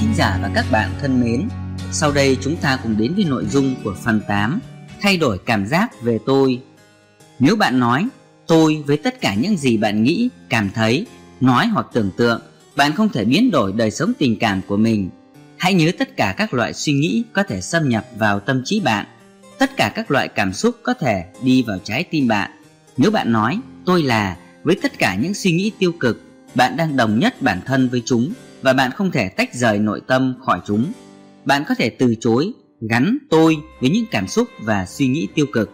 Thính giả và các bạn thân mến, sau đây chúng ta cùng đến với nội dung của phần 8 Thay đổi cảm giác về tôi. Nếu bạn nói tôi với tất cả những gì bạn nghĩ, cảm thấy, nói hoặc tưởng tượng Bạn không thể biến đổi đời sống tình cảm của mình. Hãy nhớ tất cả các loại suy nghĩ có thể xâm nhập vào tâm trí bạn. Tất cả các loại cảm xúc có thể đi vào trái tim bạn. Nếu bạn nói tôi là với tất cả những suy nghĩ tiêu cực Bạn đang đồng nhất bản thân với chúng và bạn không thể tách rời nội tâm khỏi chúng. Bạn có thể từ chối gắn tôi với những cảm xúc và suy nghĩ tiêu cực.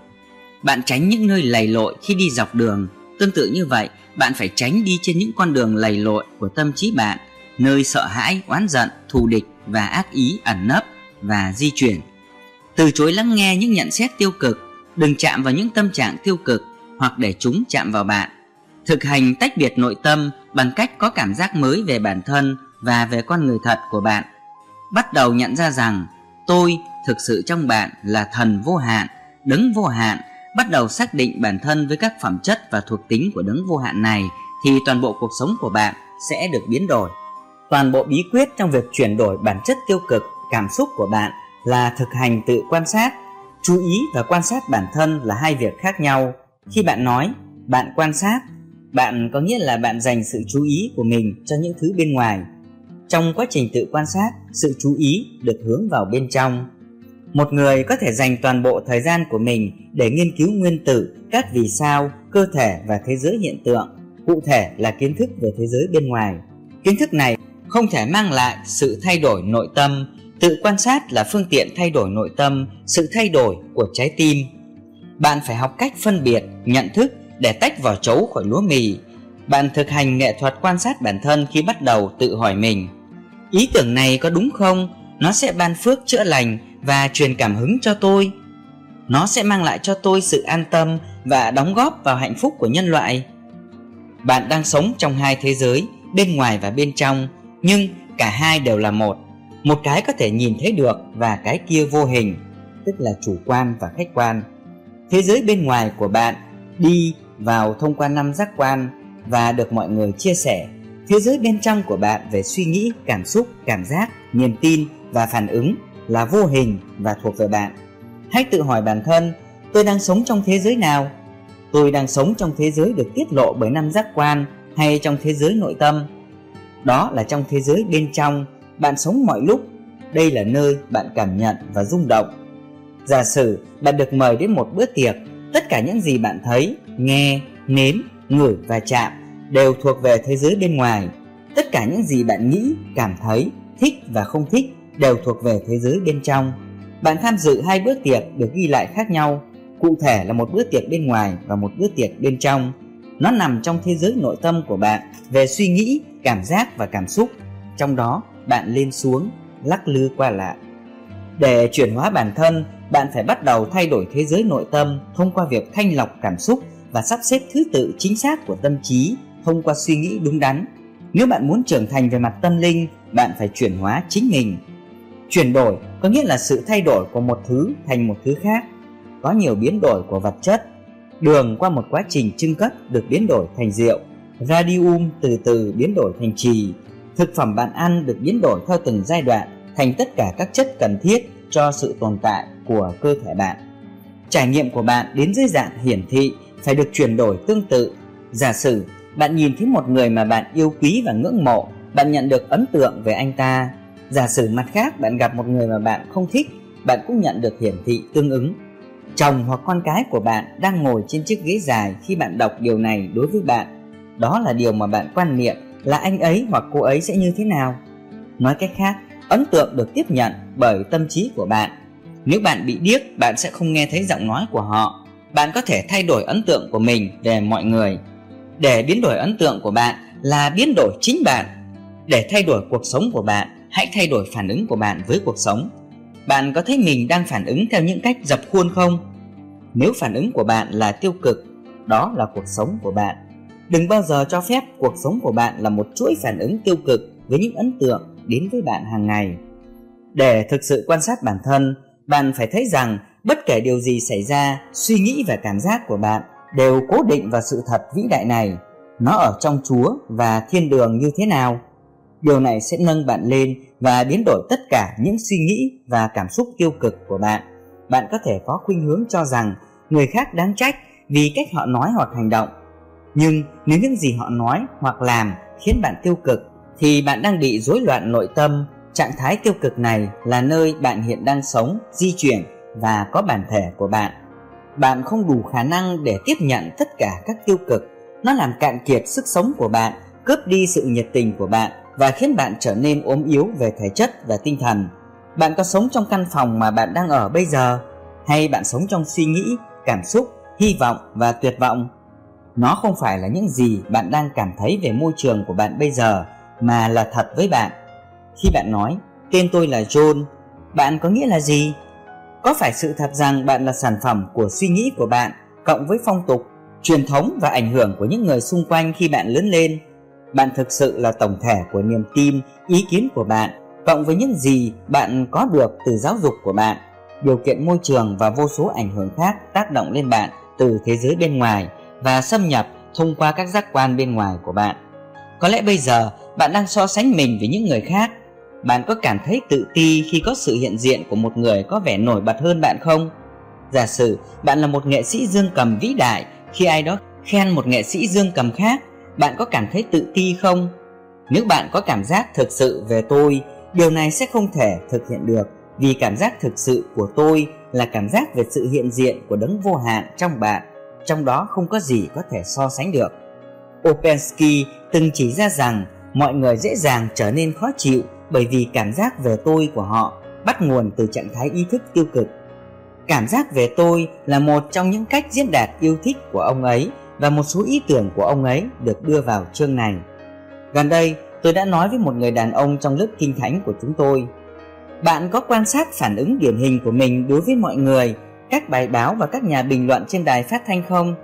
Bạn tránh những nơi lầy lội khi đi dọc đường. Tương tự như vậy, bạn phải tránh đi trên những con đường lầy lội của tâm trí bạn, nơi sợ hãi, oán giận, thù địch và ác ý ẩn nấp và di chuyển. Từ chối lắng nghe những nhận xét tiêu cực, đừng chạm vào những tâm trạng tiêu cực hoặc để chúng chạm vào bạn. Thực hành tách biệt nội tâm bằng cách có cảm giác mới về bản thân và về con người thật của bạn, bắt đầu nhận ra rằng tôi thực sự trong bạn là thần vô hạn, đấng vô hạn. Bắt đầu xác định bản thân với các phẩm chất và thuộc tính của đấng vô hạn này, thì toàn bộ cuộc sống của bạn sẽ được biến đổi. Toàn bộ bí quyết trong việc chuyển đổi bản chất tiêu cực, cảm xúc của bạn là thực hành tự quan sát. Chú ý và quan sát bản thân là hai việc khác nhau. Khi bạn nói, bạn quan sát bạn có nghĩa là bạn dành sự chú ý của mình cho những thứ bên ngoài trong quá trình tự quan sát, sự chú ý được hướng vào bên trong. Một người có thể dành toàn bộ thời gian của mình để nghiên cứu nguyên tử, các vì sao, cơ thể và thế giới hiện tượng, cụ thể là kiến thức về thế giới bên ngoài. Kiến thức này không thể mang lại sự thay đổi nội tâm. Tự quan sát là phương tiện thay đổi nội tâm, sự thay đổi của trái tim. Bạn phải học cách phân biệt, nhận thức để tách vỏ trấu khỏi lúa mì bạn thực hành nghệ thuật quan sát bản thân khi bắt đầu tự hỏi mình. Ý tưởng này có đúng không? Nó sẽ ban phước chữa lành và truyền cảm hứng cho tôi. Nó sẽ mang lại cho tôi sự an tâm và đóng góp vào hạnh phúc của nhân loại. Bạn đang sống trong hai thế giới, bên ngoài và bên trong, nhưng cả hai đều là một. Một cái có thể nhìn thấy được và cái kia vô hình, tức là chủ quan và khách quan. Thế giới bên ngoài của bạn đi vào thông qua năm giác quan và được mọi người chia sẻ. Thế giới bên trong của bạn về suy nghĩ, cảm xúc, cảm giác, niềm tin và phản ứng là vô hình và thuộc về bạn. Hãy tự hỏi bản thân, tôi đang sống trong thế giới nào? Tôi đang sống trong thế giới được tiết lộ bởi năm giác quan hay trong thế giới nội tâm? Đó là trong thế giới bên trong, bạn sống mọi lúc. Đây là nơi bạn cảm nhận và rung động. Giả sử bạn được mời đến một bữa tiệc, tất cả những gì bạn thấy, nghe, nếm ngửi và chạm đều thuộc về thế giới bên ngoài. Tất cả những gì bạn nghĩ, cảm thấy, thích và không thích đều thuộc về thế giới bên trong. Bạn tham dự hai bữa tiệc được ghi lại khác nhau. Cụ thể là một bữa tiệc bên ngoài và một bữa tiệc bên trong. Nó nằm trong thế giới nội tâm của bạn về suy nghĩ, cảm giác và cảm xúc. Trong đó, bạn lên xuống, lắc lư qua lại. Để chuyển hóa bản thân, bạn phải bắt đầu thay đổi thế giới nội tâm thông qua việc thanh lọc cảm xúc và sắp xếp thứ tự chính xác của tâm trí thông qua suy nghĩ đúng đắn. Nếu bạn muốn trưởng thành về mặt tâm linh, bạn phải chuyển hóa chính mình. Chuyển đổi có nghĩa là sự thay đổi của một thứ thành một thứ khác. Có nhiều biến đổi của vật chất. Đường qua một quá trình trưng cất được biến đổi thành rượu. Radium từ từ biến đổi thành trì. Thực phẩm bạn ăn được biến đổi theo từng giai đoạn, thành tất cả các chất cần thiết cho sự tồn tại của cơ thể bạn. Trải nghiệm của bạn đến dưới dạng hiển thị phải được chuyển đổi tương tự. Giả sử, bạn nhìn thấy một người mà bạn yêu quý và ngưỡng mộ, bạn nhận được ấn tượng về anh ta. Giả sử mặt khác, bạn gặp một người mà bạn không thích, bạn cũng nhận được hiển thị tương ứng. Chồng hoặc con cái của bạn đang ngồi trên chiếc ghế dài khi bạn đọc điều này đối với bạn. Đó là điều mà bạn quan niệm là anh ấy hoặc cô ấy sẽ như thế nào. Nói cách khác, ấn tượng được tiếp nhận bởi tâm trí của bạn. Nếu bạn bị điếc, bạn sẽ không nghe thấy giọng nói của họ bạn có thể thay đổi ấn tượng của mình về mọi người. Để biến đổi ấn tượng của bạn là biến đổi chính bạn. Để thay đổi cuộc sống của bạn, hãy thay đổi phản ứng của bạn với cuộc sống. Bạn có thấy mình đang phản ứng theo những cách dập khuôn không? Nếu phản ứng của bạn là tiêu cực, đó là cuộc sống của bạn. Đừng bao giờ cho phép cuộc sống của bạn là một chuỗi phản ứng tiêu cực với những ấn tượng đến với bạn hàng ngày. Để thực sự quan sát bản thân, bạn phải thấy rằng bất kể điều gì xảy ra suy nghĩ và cảm giác của bạn đều cố định vào sự thật vĩ đại này nó ở trong chúa và thiên đường như thế nào Điều này sẽ nâng bạn lên và biến đổi tất cả những suy nghĩ và cảm xúc tiêu cực của bạn. Bạn có thể có khuynh hướng cho rằng người khác đáng trách vì cách họ nói hoặc hành động. Nhưng nếu những gì họ nói hoặc làm khiến bạn tiêu cực thì bạn đang bị rối loạn nội tâm. Trạng thái tiêu cực này là nơi bạn hiện đang sống, di chuyển và có bản thể của bạn. Bạn không đủ khả năng để tiếp nhận tất cả các tiêu cực. Nó làm cạn kiệt sức sống của bạn, cướp đi sự nhiệt tình của bạn và khiến bạn trở nên ốm yếu về thể chất và tinh thần. Bạn có sống trong căn phòng mà bạn đang ở bây giờ hay bạn sống trong suy nghĩ, cảm xúc, hy vọng và tuyệt vọng? Nó không phải là những gì bạn đang cảm thấy về môi trường của bạn bây giờ mà là thật với bạn. Khi bạn nói tên tôi là John, bạn có nghĩa là gì? Có phải sự thật rằng bạn là sản phẩm của suy nghĩ của bạn cộng với phong tục, truyền thống và ảnh hưởng của những người xung quanh khi bạn lớn lên? Bạn thực sự là tổng thể của niềm tin, ý kiến của bạn cộng với những gì bạn có được từ giáo dục của bạn, điều kiện môi trường và vô số ảnh hưởng khác tác động lên bạn từ thế giới bên ngoài và xâm nhập thông qua các giác quan bên ngoài của bạn. Có lẽ bây giờ bạn đang so sánh mình với những người khác. Bạn có cảm thấy tự ti khi có sự hiện diện của một người có vẻ nổi bật hơn bạn không? Giả sử bạn là một nghệ sĩ dương cầm vĩ đại, khi ai đó khen một nghệ sĩ dương cầm khác, bạn có cảm thấy tự ti không? Nếu bạn có cảm giác thực sự về tôi, điều này sẽ không thể thực hiện được vì cảm giác thực sự của tôi là cảm giác về sự hiện diện của đấng vô hạn trong bạn, trong đó không có gì có thể so sánh được. Opensky từng chỉ ra rằng mọi người dễ dàng trở nên khó chịu bởi vì cảm giác về tôi của họ bắt nguồn từ trạng thái ý thức tiêu cực. Cảm giác về tôi là một trong những cách diễn đạt yêu thích của ông ấy và một số ý tưởng của ông ấy được đưa vào chương này. Gần đây, tôi đã nói với một người đàn ông trong lớp kinh thánh của chúng tôi. Bạn có quan sát phản ứng điển hình của mình đối với mọi người, các bài báo và các nhà bình luận trên đài phát thanh không?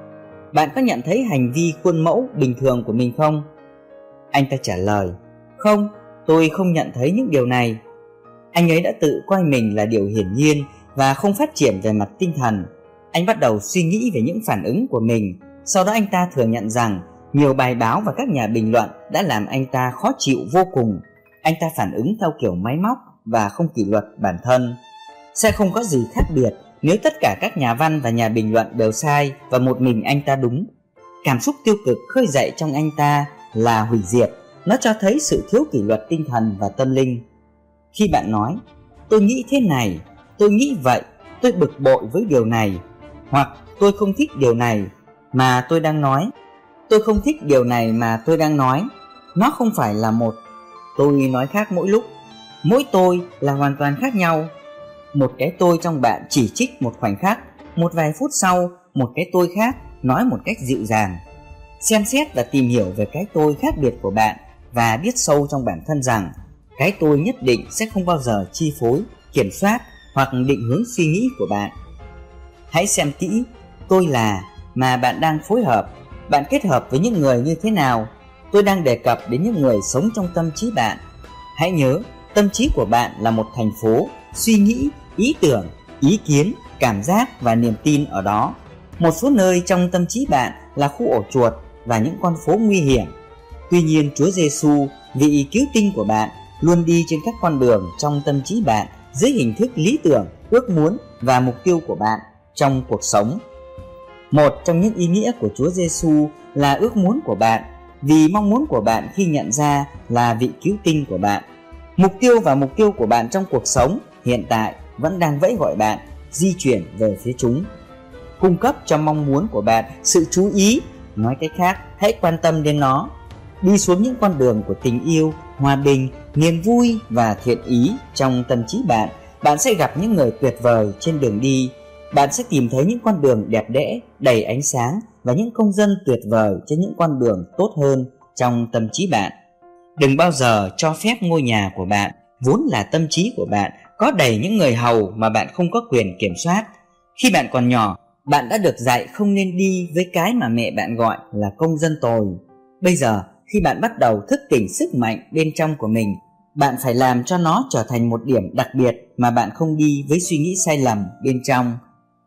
Bạn có nhận thấy hành vi khuôn mẫu bình thường của mình không? Anh ta trả lời, không, tôi không nhận thấy những điều này. Anh ấy đã tự coi mình là điều hiển nhiên và không phát triển về mặt tinh thần. Anh bắt đầu suy nghĩ về những phản ứng của mình. Sau đó anh ta thừa nhận rằng nhiều bài báo và các nhà bình luận đã làm anh ta khó chịu vô cùng. Anh ta phản ứng theo kiểu máy móc và không kỷ luật bản thân. Sẽ không có gì khác biệt nếu tất cả các nhà văn và nhà bình luận đều sai và một mình anh ta đúng. Cảm xúc tiêu cực khơi dậy trong anh ta là hủy diệt. Nó cho thấy sự thiếu kỷ luật tinh thần và tâm linh. Khi bạn nói, tôi nghĩ thế này, tôi nghĩ vậy, tôi bực bội với điều này, hoặc tôi không thích điều này mà tôi đang nói, tôi không thích điều này mà tôi đang nói, nó không phải là một. Tôi nói khác mỗi lúc. Mỗi tôi là hoàn toàn khác nhau. Một cái tôi trong bạn chỉ trích một khoảnh khắc một vài phút sau một cái tôi khác nói một cách dịu dàng. Xem xét và tìm hiểu về cái tôi khác biệt của bạn và biết sâu trong bản thân rằng, cái tôi nhất định sẽ không bao giờ chi phối, kiểm soát hoặc định hướng suy nghĩ của bạn. Hãy xem kỹ, tôi là mà bạn đang phối hợp, bạn kết hợp với những người như thế nào, tôi đang đề cập đến những người sống trong tâm trí bạn. Hãy nhớ, tâm trí của bạn là một thành phố suy nghĩ, ý tưởng, ý kiến, cảm giác và niềm tin ở đó. Một số nơi trong tâm trí bạn là khu ổ chuột và những con phố nguy hiểm tuy nhiên chúa giêsu vị cứu tinh của bạn luôn đi trên các con đường trong tâm trí bạn dưới hình thức lý tưởng ước muốn và mục tiêu của bạn trong cuộc sống một trong những ý nghĩa của chúa giêsu là ước muốn của bạn vì mong muốn của bạn khi nhận ra là vị cứu tinh của bạn Mục tiêu và mục tiêu của bạn trong cuộc sống hiện tại vẫn đang vẫy gọi bạn di chuyển về phía chúng. Cung cấp cho mong muốn của bạn sự chú ý, nói cách khác, hãy quan tâm đến nó. Đi xuống những con đường của tình yêu, hòa bình, niềm vui và thiện ý trong tâm trí bạn, bạn sẽ gặp những người tuyệt vời trên đường đi. Bạn sẽ tìm thấy những con đường đẹp đẽ, đầy ánh sáng và những công dân tuyệt vời trên những con đường tốt hơn trong tâm trí bạn. Đừng bao giờ cho phép ngôi nhà của bạn, vốn là tâm trí của bạn, có đầy những người hầu mà bạn không có quyền kiểm soát. Khi bạn còn nhỏ, bạn đã được dạy không nên đi với cái mà mẹ bạn gọi là công dân tồi. Bây giờ, khi bạn bắt đầu thức tỉnh sức mạnh bên trong của mình, bạn phải làm cho nó trở thành một điểm đặc biệt mà bạn không đi với suy nghĩ sai lầm bên trong.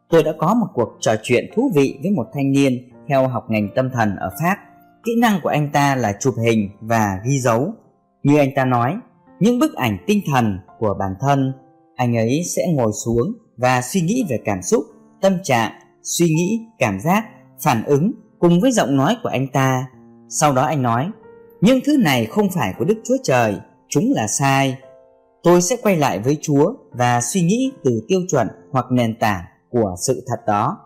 Tôi đã có một cuộc trò chuyện thú vị với một thanh niên theo học ngành tâm thần ở Pháp Kỹ năng của anh ta là chụp hình và ghi dấu. Như anh ta nói, những bức ảnh tinh thần của bản thân, anh ấy sẽ ngồi xuống và suy nghĩ về cảm xúc, tâm trạng, suy nghĩ, cảm giác, phản ứng cùng với giọng nói của anh ta. Sau đó anh nói, những thứ này không phải của Đức Chúa Trời, chúng là sai. Tôi sẽ quay lại với Chúa và suy nghĩ từ tiêu chuẩn hoặc nền tảng của sự thật đó.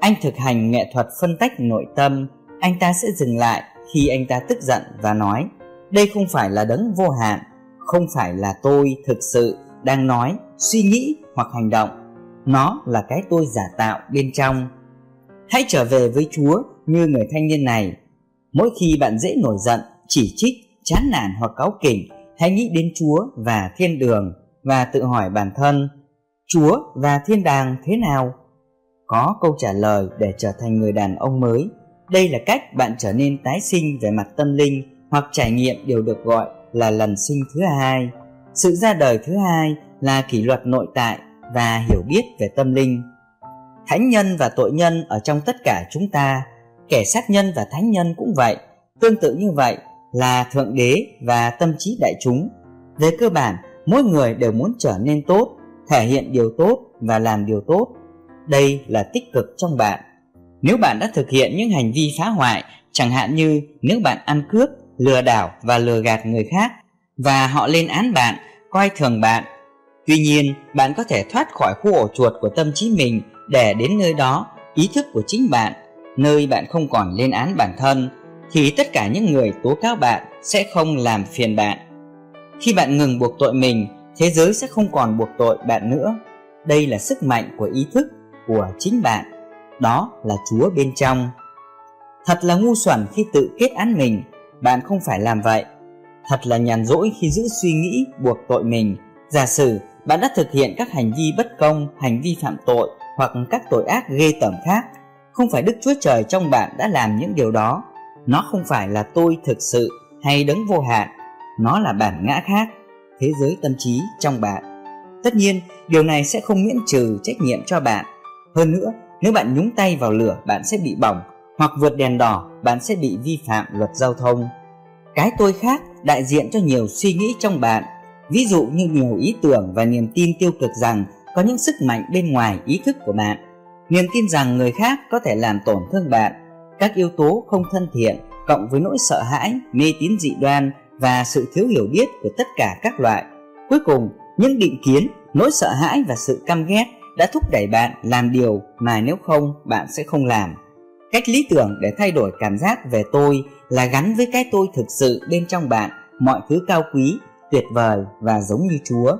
Anh thực hành nghệ thuật phân tách nội tâm, anh ta sẽ dừng lại khi anh ta tức giận và nói, đây không phải là đấng vô hạn, không phải là tôi thực sự đang nói, suy nghĩ hoặc hành động. Nó là cái tôi giả tạo bên trong. Hãy trở về với Chúa như người thanh niên này. Mỗi khi bạn dễ nổi giận, chỉ trích, chán nản hoặc cáu kỉnh, hãy nghĩ đến Chúa và thiên đường và tự hỏi bản thân, Chúa và thiên đàng thế nào? Có câu trả lời để trở thành người đàn ông mới. Đây là cách bạn trở nên tái sinh về mặt tâm linh hoặc trải nghiệm điều được gọi là lần sinh thứ hai. Sự ra đời thứ hai là kỷ luật nội tại và hiểu biết về tâm linh. Thánh nhân và tội nhân ở trong tất cả chúng ta, kẻ sát nhân và thánh nhân cũng vậy, tương tự như vậy là thượng đế và tâm trí đại chúng. Về cơ bản, mỗi người đều muốn trở nên tốt, thể hiện điều tốt và làm điều tốt. Đây là tích cực trong bạn. Nếu bạn đã thực hiện những hành vi phá hoại, chẳng hạn như nếu bạn ăn cướp, lừa đảo và lừa gạt người khác và họ lên án bạn, coi thường bạn. Tuy nhiên, bạn có thể thoát khỏi khu ổ chuột của tâm trí mình để đến nơi đó, ý thức của chính bạn, nơi bạn không còn lên án bản thân, thì tất cả những người tố cáo bạn sẽ không làm phiền bạn. Khi bạn ngừng buộc tội mình, thế giới sẽ không còn buộc tội bạn nữa. Đây là sức mạnh của ý thức của chính bạn. Đó là Chúa bên trong. Thật là ngu xuẩn khi tự kết án mình, bạn không phải làm vậy. Thật là nhàn rỗi khi giữ suy nghĩ buộc tội mình. Giả sử bạn đã thực hiện các hành vi bất công, hành vi phạm tội hoặc các tội ác ghê tởm khác, không phải Đức Chúa Trời trong bạn đã làm những điều đó. Nó không phải là tôi thực sự hay đấng vô hạn, nó là bản ngã khác, thế giới tâm trí trong bạn. Tất nhiên, điều này sẽ không miễn trừ trách nhiệm cho bạn. Hơn nữa, nếu bạn nhúng tay vào lửa, bạn sẽ bị bỏng, hoặc vượt đèn đỏ, bạn sẽ bị vi phạm luật giao thông. Cái tôi khác đại diện cho nhiều suy nghĩ trong bạn, ví dụ như nhiều ý tưởng và niềm tin tiêu cực rằng có những sức mạnh bên ngoài ý thức của bạn. Niềm tin rằng người khác có thể làm tổn thương bạn, các yếu tố không thân thiện cộng với nỗi sợ hãi, mê tín dị đoan và sự thiếu hiểu biết của tất cả các loại. Cuối cùng, những định kiến, nỗi sợ hãi và sự căm ghét đã thúc đẩy bạn làm điều mà nếu không bạn sẽ không làm. Cách lý tưởng để thay đổi cảm giác về tôi là gắn với cái tôi thực sự bên trong bạn, mọi thứ cao quý, tuyệt vời và giống như Chúa.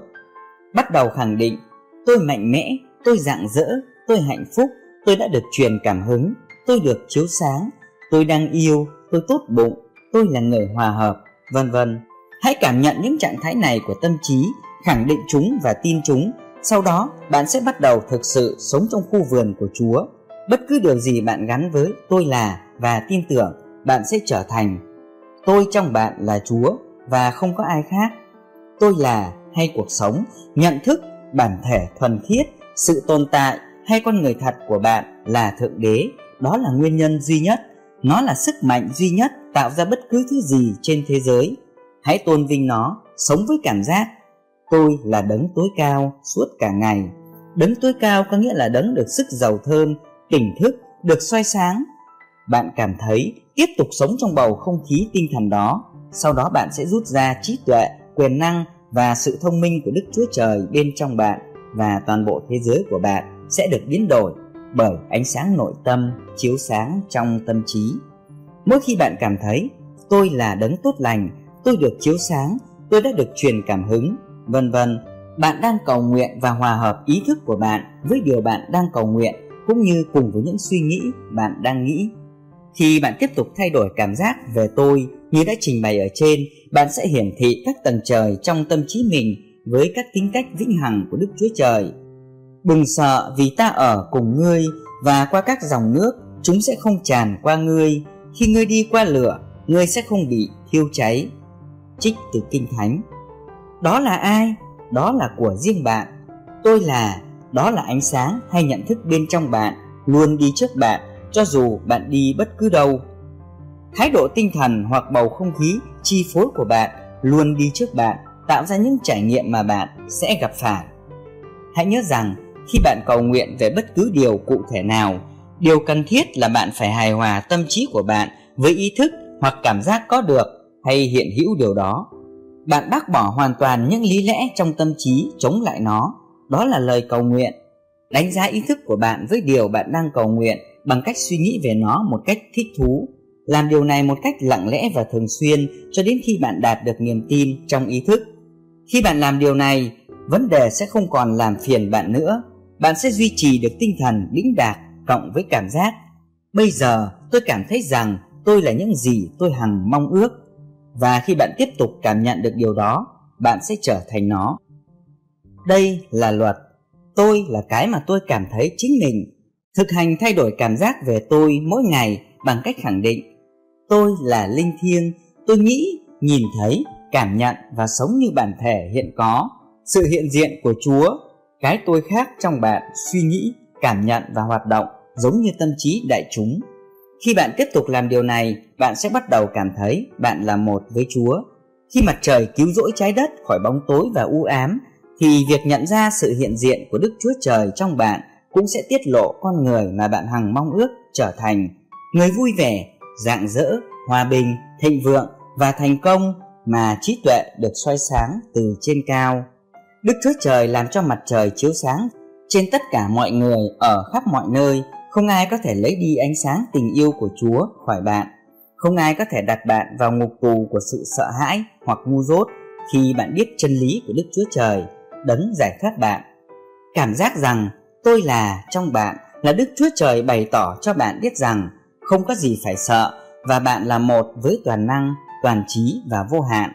Bắt đầu khẳng định, tôi mạnh mẽ, tôi rạng rỡ, tôi hạnh phúc, tôi đã được truyền cảm hứng, tôi được chiếu sáng, tôi đang yêu, tôi tốt bụng, tôi là người hòa hợp, vân vân. Hãy cảm nhận những trạng thái này của tâm trí, khẳng định chúng và tin chúng. Sau đó, bạn sẽ bắt đầu thực sự sống trong khu vườn của Chúa. Bất cứ điều gì bạn gắn với tôi là và tin tưởng, bạn sẽ trở thành. Tôi trong bạn là Chúa và không có ai khác. Tôi là hay cuộc sống, nhận thức, bản thể thuần khiết, sự tồn tại hay con người thật của bạn là Thượng Đế. Đó là nguyên nhân duy nhất. Nó là sức mạnh duy nhất tạo ra bất cứ thứ gì trên thế giới. Hãy tôn vinh nó, sống với cảm giác tôi là đấng tối cao suốt cả ngày. Đấng tối cao có nghĩa là đấng được sức giàu thơm, tỉnh thức, được soi sáng. Bạn cảm thấy tiếp tục sống trong bầu không khí tinh thần đó, sau đó bạn sẽ rút ra trí tuệ, quyền năng và sự thông minh của Đức Chúa Trời bên trong bạn và toàn bộ thế giới của bạn sẽ được biến đổi bởi ánh sáng nội tâm chiếu sáng trong tâm trí. Mỗi khi bạn cảm thấy tôi là đấng tốt lành, tôi được chiếu sáng, tôi đã được truyền cảm hứng, vân vân, bạn đang cầu nguyện và hòa hợp ý thức của bạn với điều bạn đang cầu nguyện cũng như cùng với những suy nghĩ bạn đang nghĩ. Khi bạn tiếp tục thay đổi cảm giác về tôi như đã trình bày ở trên, bạn sẽ hiển thị các tầng trời trong tâm trí mình với các tính cách vĩnh hằng của Đức Chúa Trời. Đừng sợ vì ta ở cùng ngươi và qua các dòng nước, chúng sẽ không tràn qua ngươi. Khi ngươi đi qua lửa, ngươi sẽ không bị thiêu cháy. Trích từ Kinh Thánh Đó là ai? Đó là của riêng bạn. Tôi là, đó là ánh sáng hay nhận thức bên trong bạn, luôn đi trước bạn, cho dù bạn đi bất cứ đâu. Thái độ tinh thần hoặc bầu không khí chi phối của bạn luôn đi trước bạn tạo ra những trải nghiệm mà bạn sẽ gặp phải hãy nhớ rằng khi bạn cầu nguyện về bất cứ điều cụ thể nào. Điều cần thiết là bạn phải hài hòa tâm trí của bạn với ý thức hoặc cảm giác có được hay hiện hữu điều đó. Bạn bác bỏ hoàn toàn những lý lẽ trong tâm trí chống lại nó. Đó là lời cầu nguyện. Đánh giá ý thức của bạn với điều bạn đang cầu nguyện bằng cách suy nghĩ về nó một cách thích thú. Làm điều này một cách lặng lẽ và thường xuyên cho đến khi bạn đạt được niềm tin trong ý thức. Khi bạn làm điều này, vấn đề sẽ không còn làm phiền bạn nữa bạn sẽ duy trì được tinh thần đĩnh đạc cộng với cảm giác. Bây giờ tôi cảm thấy rằng tôi là những gì tôi hằng mong ước. Và khi bạn tiếp tục cảm nhận được điều đó, bạn sẽ trở thành nó. Đây là luật. Tôi là cái mà tôi cảm thấy chính mình. Thực hành thay đổi cảm giác về tôi mỗi ngày bằng cách khẳng định, tôi là linh thiêng. Tôi nghĩ, nhìn thấy, cảm nhận và sống như bản thể hiện có. Sự hiện diện của chúa cái tôi khác trong bạn, suy nghĩ, cảm nhận và hoạt động giống như tâm trí đại chúng. Khi bạn tiếp tục làm điều này, bạn sẽ bắt đầu cảm thấy bạn là một với chúa. Khi mặt trời cứu rỗi trái đất khỏi bóng tối và u ám, thì việc nhận ra sự hiện diện của đức chúa trời trong bạn cũng sẽ tiết lộ con người mà bạn hằng mong ước trở thành. Người vui vẻ, rạng rỡ, hòa bình, thịnh vượng và thành công mà trí tuệ được soi sáng từ trên cao đức chúa trời làm cho mặt trời chiếu sáng. Trên tất cả mọi người, ở khắp mọi nơi, không ai có thể lấy đi ánh sáng tình yêu của chúa khỏi bạn. Không ai có thể đặt bạn vào ngục tù của sự sợ hãi hoặc ngu dốt khi bạn biết chân lý của đức chúa trời đấng giải thoát bạn. Cảm giác rằng tôi là trong bạn là đức chúa trời bày tỏ cho bạn biết rằng không có gì phải sợ và bạn là một với toàn năng, toàn trí và vô hạn.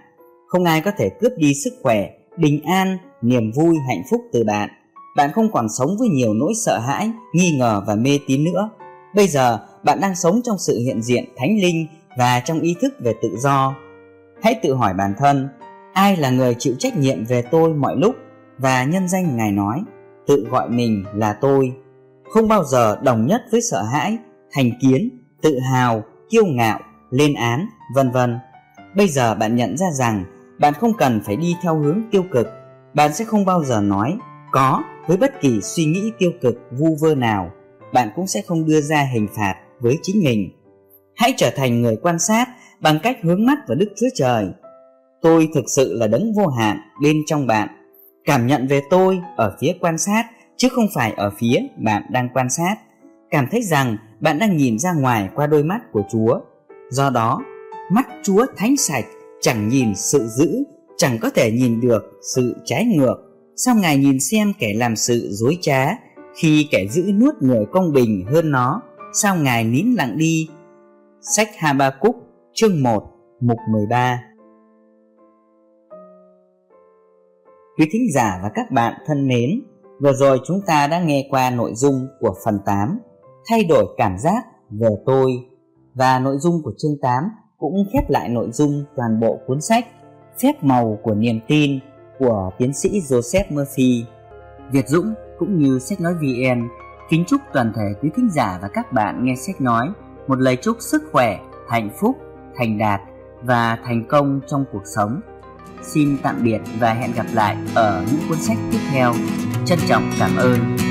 Không ai có thể cướp đi sức khỏe, bình an niềm vui, hạnh phúc từ bạn. Bạn không còn sống với nhiều nỗi sợ hãi, nghi ngờ và mê tín nữa. Bây giờ, bạn đang sống trong sự hiện diện thánh linh và trong ý thức về tự do. Hãy tự hỏi bản thân, ai là người chịu trách nhiệm về tôi mọi lúc? Và nhân danh ngài nói, tự gọi mình là tôi. Không bao giờ đồng nhất với sợ hãi, thành kiến, tự hào, kiêu ngạo, lên án, vân vân. Bây giờ bạn nhận ra rằng bạn không cần phải đi theo hướng tiêu cực bạn sẽ không bao giờ nói có với bất kỳ suy nghĩ tiêu cực, vu vơ nào. Bạn cũng sẽ không đưa ra hình phạt với chính mình. Hãy trở thành người quan sát bằng cách hướng mắt vào đức chúa trời. Tôi thực sự là đấng vô hạn bên trong bạn. Cảm nhận về tôi ở phía quan sát, chứ không phải ở phía bạn đang quan sát. Cảm thấy rằng bạn đang nhìn ra ngoài qua đôi mắt của chúa. Do đó, mắt chúa thánh sạch chẳng nhìn sự dữ chẳng có thể nhìn được sự trái ngược. Sao ngài nhìn xem kẻ làm sự dối trá khi kẻ giữ nuốt người công bình hơn nó? Sao ngài nín lặng đi? Sách Habakkuk chương 1 mục 13 Quý thính giả và các bạn thân mến, vừa rồi chúng ta đã nghe qua nội dung của phần 8 Thay đổi cảm giác về tôi. Và nội dung của chương 8 cũng khép lại nội dung toàn bộ cuốn sách. Phép màu của niềm tin của tiến sĩ Joseph Murphy. Việt Dũng cũng như sách nói VN kính chúc toàn thể quý thính giả và các bạn nghe sách nói một lời chúc sức khỏe, hạnh phúc, thành đạt và thành công trong cuộc sống. Xin tạm biệt và hẹn gặp lại ở những cuốn sách tiếp theo. Trân trọng cảm ơn.